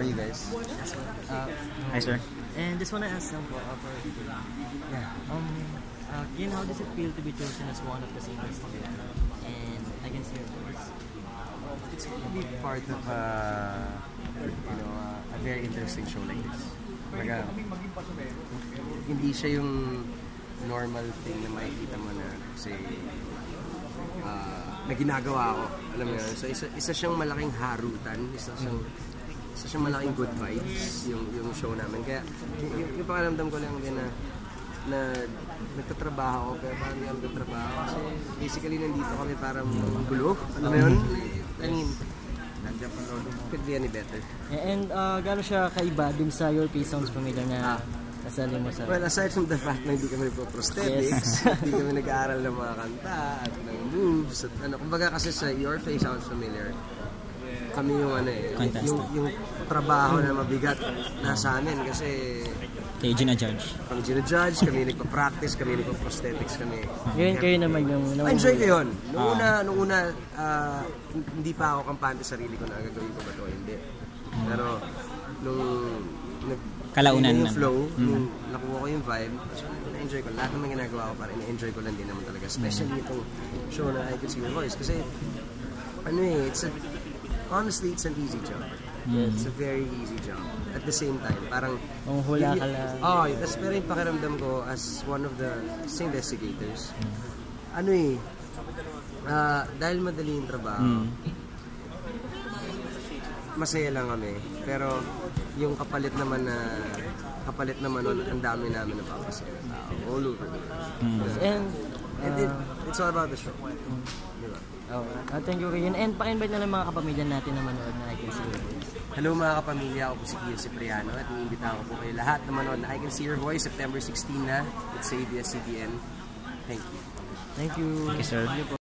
are you guys? Uh, Hi, sir. and just wanna ask them uh, for, yeah, um, uh, Kian, how does it feel to be chosen as one of the singers together? And I can see your voice. It's going to be part of a, you know, a very interesting show like this. Kumbaga, hindi siya yung normal thing na makikita mo na say ah, na ginagawa ko. Alam mo yun? So isa, isa siyang malaking harutan, isa siyang isa siyang malaking good vibes yung yung show namin. Kaya yung, yung pakiramdam ko lang din na na nagtatrabaho ako pero parang hindi ako nagtatrabaho kasi basically nandito kami para gulo. Alam mo yun? I mean, nandiyan pa lolo mo. Could be any better. And uh, gano'n siya kaiba dun sa Your Face Sounds Familiar na kasali mo sa... Well, aside from the fact na hindi kami nagpo-prosthetics, hindi kami nag-aaral ng mga kanta at ng moves at ano, kumbaga kasi sa Your Face Sounds Familiar, kami yung ano eh, Contestant. yung, yung trabaho na mabigat nasa amin kasi Kay Gina Judge. kami gina-judge, kami nagpa-practice, kami nagpa-prosthetics, kami. Ngayon kayo naman yung... enjoy ko yun. Nung una, nung una, ah, hindi pa ako kampante sa sarili ko na gagawin ko ba to, hindi. Pero, nung nag Kalaunan yung na. flow, nung nakuha ko yung vibe, na-enjoy ko. Lahat ng mga ginagawa ko para na-enjoy ko lang din naman talaga. Especially itong show na I Could See Your Voice. Kasi, ano eh, it's a, honestly, it's an easy job. It's a very easy job. At the same time, parang Kung hula ka lang. Oh, tas pero yung pakiramdam ko as one of the investigators, ano eh, ah, dahil madali yung trabaho, masaya lang kami. Pero yung kapalit naman na kapalit naman nun, ang dami namin napapasaya na tao. All over the world. And... And it, it's all about the show. Di ba? Oh, uh, thank you Kian. And paki-invite na lang mga kapamilya natin na manood na I Can See Your Voice. Hello mga kapamilya, ako po si Kiyo Cipriano at iniimbitahan ko po kayo lahat na manood na I Can See Your Voice September 16 na. It's sa ABS-CBN. Thank you. Thank you. Okay, sir. Thank you po.